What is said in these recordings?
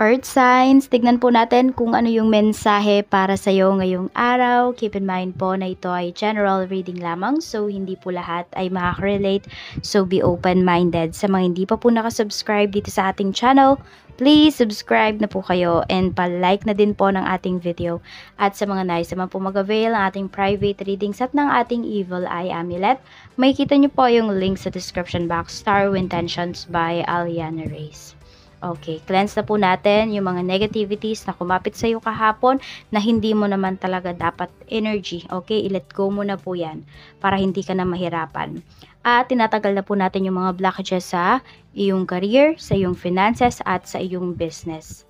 Earth signs, tignan po natin kung ano yung mensahe para sa iyo ngayong araw. Keep in mind po na ito ay general reading lamang so hindi po lahat ay makaka-relate. So be open-minded. Sa mga hindi pa po nakasubscribe dito sa ating channel, please subscribe na po kayo and pa-like na din po ng ating video. At sa mga nais naman po mag-avail ng ating private readings at ng ating evil eye amulet, may kita nyo po yung link sa description box, Star Intentions by Aliana Reyes. Okay, cleanse na po natin yung mga negativities na kumapit sa iyo kahapon na hindi mo naman talaga dapat energy. Okay, i-let go mo na po yan para hindi ka na mahirapan. At tinatagal na po natin yung mga blockages sa iyong career, sa iyong finances, at sa iyong business.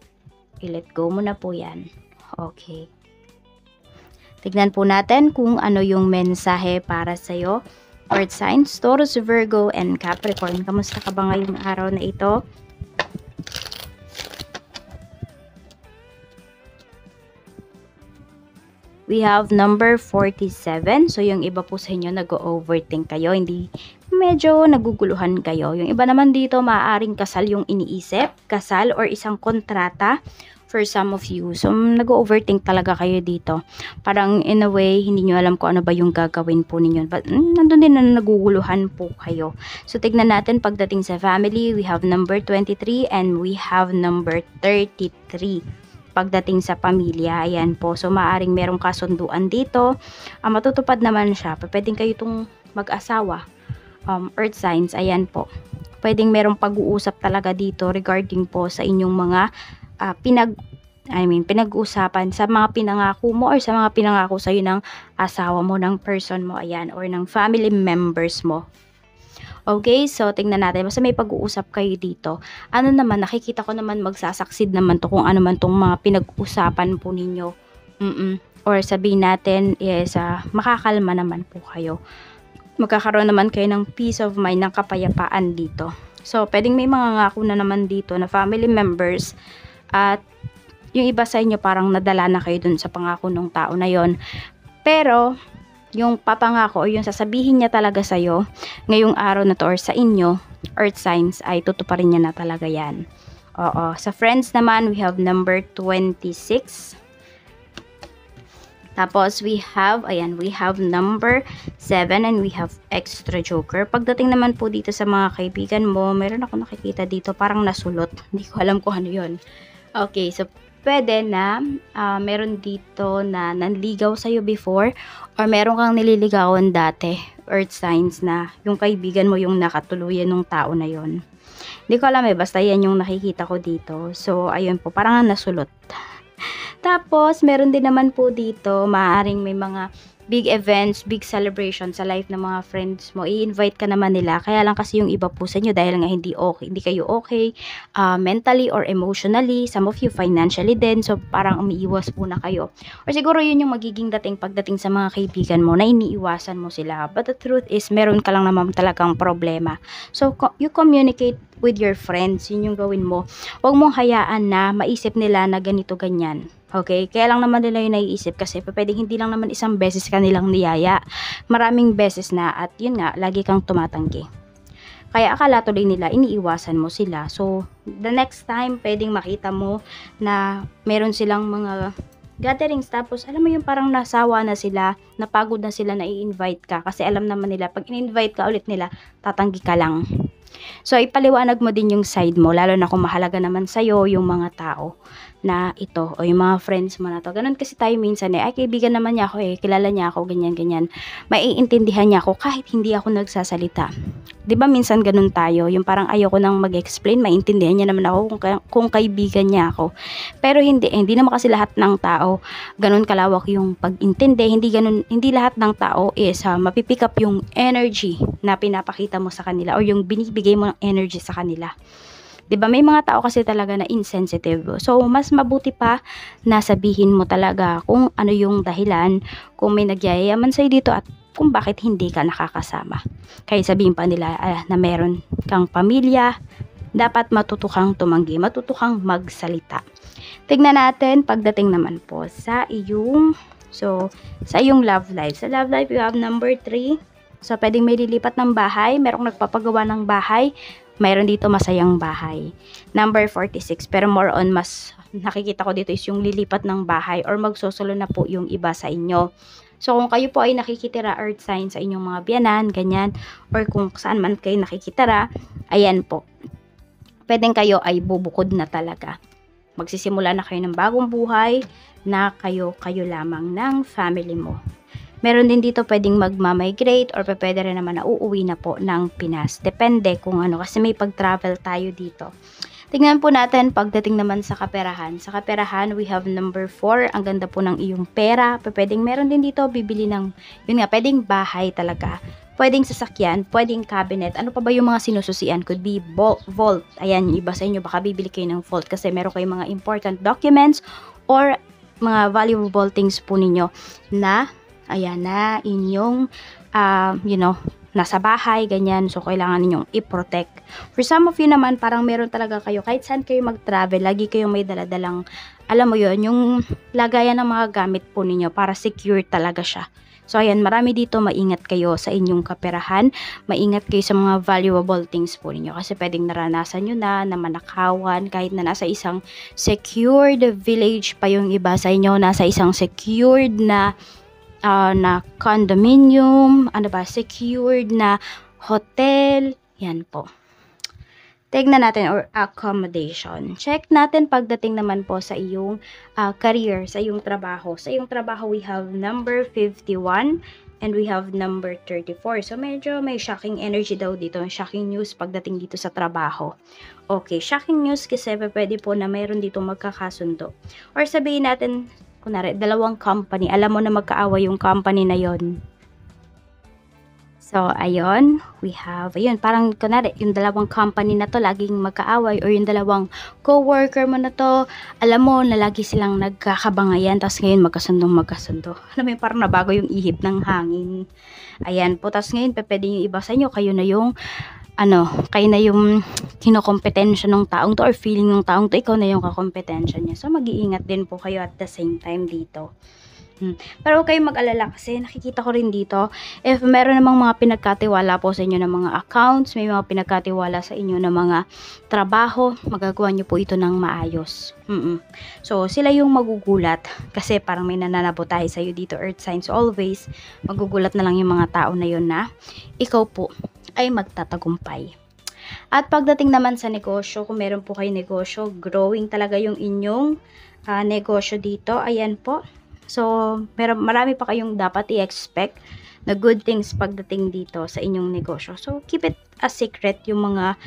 I-let go mo na po yan. Okay. Tignan po natin kung ano yung mensahe para sa iyo. Earth signs, Taurus, Virgo, and Capricorn. Kamusta ka ba ngayong araw na ito? We have number 47. So, yung iba po sa inyo nag-overthink kayo. Hindi medyo naguguluhan kayo. Yung iba naman dito, maaaring kasal yung iniisip. Kasal or isang kontrata for some of you. So, nag-overthink talaga kayo dito. Parang in a way, hindi nyo alam kung ano ba yung gagawin po ninyo. But, mm, nandun din na naguguluhan po kayo. So, tignan natin pagdating sa family, we have number 23 and we have number 33 pagdating sa pamilya. Ayan po. So, maaring merong kasunduan dito. Uh, matutupad naman siya. Pwedeng kayo itong mag-asawa. Um, earth signs. Ayan po. Pwedeng merong pag-uusap talaga dito regarding po sa inyong mga uh, pinag I mean, pinag-uusapan sa mga pinangako mo or sa mga pinangako sa iyo ng asawa mo, ng person mo, ayan, or ng family members mo. Okay, so tingnan natin. Basta may pag-uusap kayo dito. Ano naman, nakikita ko naman magsasaksid naman to kung ano man tong mga pinag-usapan po ninyo. Mm-mm. Or sabihin natin, is, uh, makakalma naman po kayo. Magkakaroon naman kayo ng peace of mind, ng kapayapaan dito. So, pwedeng may mga ngako na naman dito na family members at yung iba sa inyo parang nadala na kayo dun sa pangako ng tao na yon. Pero, yung papangako o yung sasabihin niya talaga sa'yo ngayong araw na to or sa inyo, earth signs, ay tutuparin niya na talaga yan. Oo. Sa friends naman, we have number 26. Tapos, we have, ayan, we have number 7 and we have extra joker. Pagdating naman po dito sa mga kaibigan mo, meron ako nakikita dito, parang nasulot. Hindi ko alam kung ano yon Okay, so pwede na uh, meron dito na nanligaw sa'yo before or meron kang nililigawan dati, earth signs na yung kaibigan mo yung nakatuluyan ng tao na yon. Hindi ko alam eh, basta yan yung nakikita ko dito. So, ayun po, parang nasulot. Tapos, meron din naman po dito, maaaring may mga big events, big celebration sa life ng mga friends mo, i-invite ka naman nila. Kaya lang kasi yung iba po sa inyo dahil nga hindi okay, hindi kayo okay uh, mentally or emotionally, some of you financially din, so parang umiiwas po na kayo. Or siguro yun yung magiging dating pagdating sa mga kaibigan mo na iniiwasan mo sila. But the truth is, meron ka lang naman talagang problema. So, you communicate with your friends, yun yung gawin mo. Huwag mong hayaan na maisip nila na ganito ganyan. Okay? Kaya lang naman nila yung naiisip kasi pwedeng hindi lang naman isang beses kanilang niyaya. Maraming beses na at yun nga, lagi kang tumatanggi. Kaya akala tuloy nila, iniiwasan mo sila. So, the next time, pwedeng makita mo na meron silang mga gatherings tapos alam mo yung parang nasawa na sila, napagod na sila na i-invite ka kasi alam naman nila pag in-invite ka ulit nila, tatanggi ka lang. So, ipaliwanag mo din yung side mo, lalo na kung mahalaga naman sa'yo yung mga tao na ito o yung mga friends mo na to. Ganun kasi tayo minsan eh, ay kaibigan naman niya ako eh, kilala niya ako, ganyan, ganyan. Maiintindihan niya ako kahit hindi ako nagsasalita. 'Di ba minsan ganun tayo, yung parang ayoko nang mag-explain, maintindihan niya naman ako kung, kung kaibigan niya ako. Pero hindi, eh, hindi naman kasi lahat ng tao ganun kalawak yung pag-intindi, hindi ganun, hindi lahat ng tao is uh, mapipick up yung energy na pinapakita mo sa kanila or yung binibigay mo ng energy sa kanila. 'Di ba may mga tao kasi talaga na insensitive. So mas mabuti pa na sabihin mo talaga kung ano yung dahilan, kung may nagyayaman sa dito at kung bakit hindi ka nakakasama. Kaya sabihin pa nila ah, na meron kang pamilya, dapat matuto kang tumanggi, matuto kang magsalita. Tignan natin pagdating naman po sa iyong so sa iyong love life. Sa love life you have number 3. So pwedeng may lilipat ng bahay, merong nagpapagawa ng bahay, mayroon dito masayang bahay. Number 46, pero more on mas nakikita ko dito is yung lilipat ng bahay or magsusulo na po yung iba sa inyo. So, kung kayo po ay nakikitira earth sign sa inyong mga biyanan, ganyan, or kung saan man kayo nakikitira, ayan po. Pwedeng kayo ay bubukod na talaga. Magsisimula na kayo ng bagong buhay na kayo-kayo lamang ng family mo. Meron din dito pwedeng magma-migrate or pwede rin naman na uuwi na po ng Pinas. Depende kung ano kasi may pag-travel tayo dito. Tingnan po natin pagdating naman sa kaperahan. Sa kaperahan, we have number 4. Ang ganda po ng iyong pera. Pwedeng meron din dito, bibili ng, yun nga, pwedeng bahay talaga. Pwedeng sasakyan, pwedeng cabinet. Ano pa ba yung mga sinususian? Could be vault. Ayan, iba sa inyo, baka bibili kayo ng vault kasi meron kayong mga important documents or mga valuable things po ninyo na, ayan, na inyong, uh, you know, nasa bahay, ganyan. So, kailangan ninyong i-protect. For some of you naman, parang meron talaga kayo, kahit saan kayo mag-travel, lagi kayong may daladalang, alam mo yon yung lagayan ng mga gamit po ninyo para secure talaga siya. So, ayan, marami dito, maingat kayo sa inyong kaperahan. Maingat kayo sa mga valuable things po ninyo. Kasi pwedeng naranasan nyo na, na manakawan, kahit na nasa isang secured village pa yung iba sa inyo, nasa isang secured na uh, na condominium, ano ba, secured na hotel, yan po. Tignan natin or accommodation. Check natin pagdating naman po sa iyong uh, career, sa iyong trabaho. Sa iyong trabaho, we have number 51 and we have number 34. So, medyo may shocking energy daw dito. Shocking news pagdating dito sa trabaho. Okay, shocking news kasi pwede po na mayroon dito magkakasundo. Or sabihin natin, kunwari, dalawang company, alam mo na magkaaway yung company na yon. So, ayun, we have, ayun, parang kunwari, yung dalawang company na to laging magkaaway or yung dalawang co-worker mo na to, alam mo na lagi silang nagkakabangayan, tapos ngayon magkasundong magkasundo. Alam mo parang nabago yung ihip ng hangin. Ayan po, tapos ngayon, pwede yung iba sa inyo, kayo na yung ano, kayo na yung kinokompetensya ng taong to or feeling ng taong to, ikaw na yung kakompetensya niya. So, mag-iingat din po kayo at the same time dito. Hmm. Pero huwag kayong mag-alala kasi nakikita ko rin dito, if meron namang mga pinagkatiwala po sa inyo ng mga accounts, may mga pinagkatiwala sa inyo ng mga trabaho, magagawa nyo po ito ng maayos. Mm-mm. So, sila yung magugulat kasi parang may nananabo tayo sa iyo dito, Earth Signs. always, magugulat na lang yung mga tao na yun na ikaw po ay magtatagumpay. At pagdating naman sa negosyo, kung meron po kayo negosyo, growing talaga yung inyong uh, negosyo dito. Ayan po, So, meron, marami pa kayong dapat i-expect na good things pagdating dito sa inyong negosyo. So, keep it a secret yung mga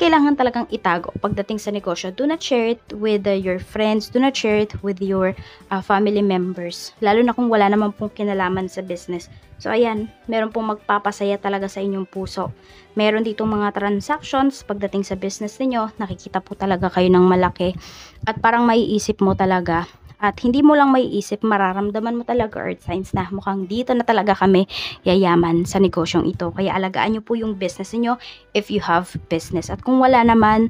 kailangan talagang itago pagdating sa negosyo. Do not share it with uh, your friends. Do not share it with your uh, family members. Lalo na kung wala naman pong kinalaman sa business. So, ayan, meron pong magpapasaya talaga sa inyong puso. Meron dito mga transactions pagdating sa business niyo nakikita po talaga kayo ng malaki. At parang maiisip mo talaga at hindi mo lang may isip, mararamdaman mo talaga earth signs na mukhang dito na talaga kami yayaman sa negosyong ito. Kaya alagaan nyo po yung business niyo if you have business. At kung wala naman,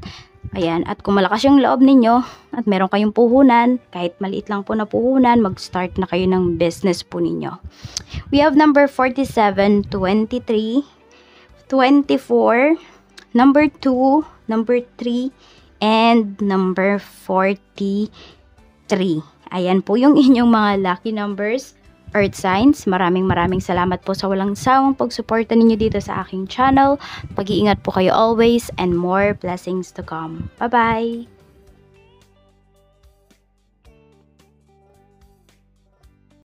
ayan, at kung malakas yung loob ninyo at meron kayong puhunan, kahit maliit lang po na puhunan, mag-start na kayo ng business po ninyo. We have number 47, 23, 24, number 2, number 3, and number 43. Ayan po yung inyong mga lucky numbers, earth signs. Maraming maraming salamat po sa walang sawang pagsuporta ninyo dito sa aking channel. Pag-iingat po kayo always and more blessings to come. Bye-bye!